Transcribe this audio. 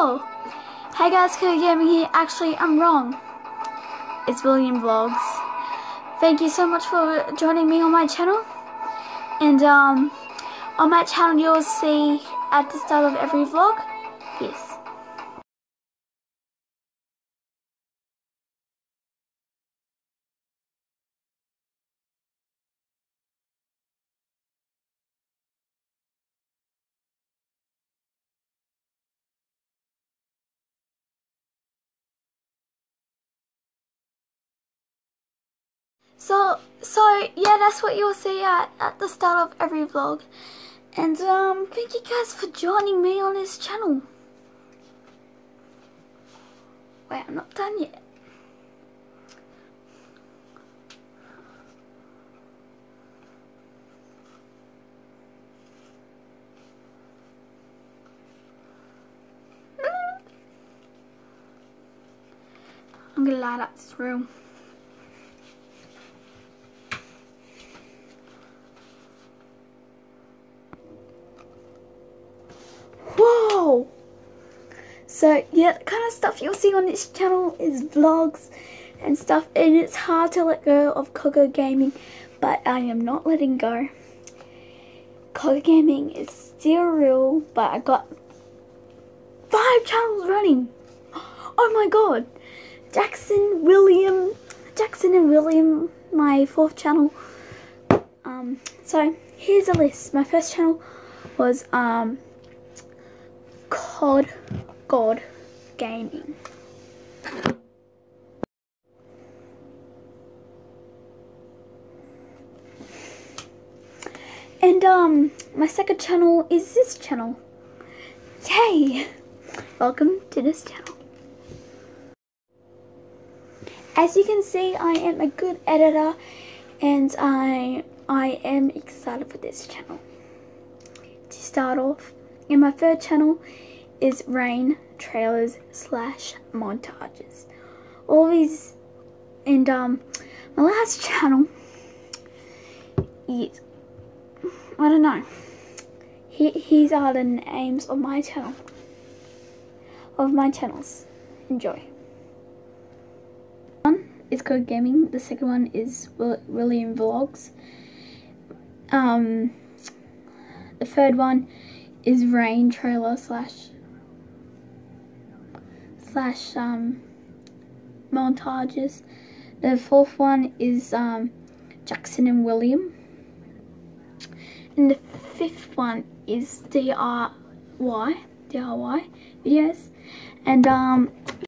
Hey guys, Cody Gaming here. Actually, I'm wrong. It's William Vlogs. Thank you so much for joining me on my channel. And um, on my channel, you'll see at the start of every vlog. Yes. So, so yeah, that's what you'll see at, at the start of every vlog. And um, thank you guys for joining me on this channel. Wait, I'm not done yet. I'm gonna light up this room. So yeah, the kind of stuff you'll see on this channel is vlogs and stuff and it's hard to let go of Coco Gaming but I am not letting go. Coco Gaming is still real but I got five channels running. Oh my god. Jackson, William, Jackson and William, my fourth channel. Um, so here's a list. My first channel was um COD God Gaming. And um my second channel is this channel. Yay! Welcome to this channel. As you can see, I am a good editor and I I am excited for this channel. To start off, in my third channel is rain trailers slash montages. These and um my last channel is I don't know. He, these are the names of my channel. Of my channels. Enjoy. One is Code Gaming. The second one is William Vlogs. Um, the third one is Rain Trailer slash slash um, montages. The fourth one is um, Jackson and William. And the fifth one is DIY, DIY videos. And um,